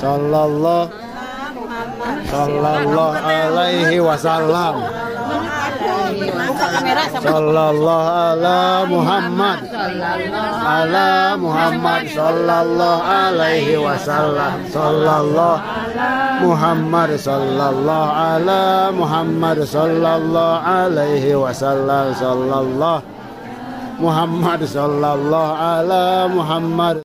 sallallahu sallallahu alaihi wasallam. Sallallahu ala Muhammad. Ala Muhammad sallallahu alaihi wasallam. Sallallahu Muhammad sallallahu ala Muhammad sallallahu alaihi wasallam. Sallallahu Muhammad sallallahu ala Muhammad.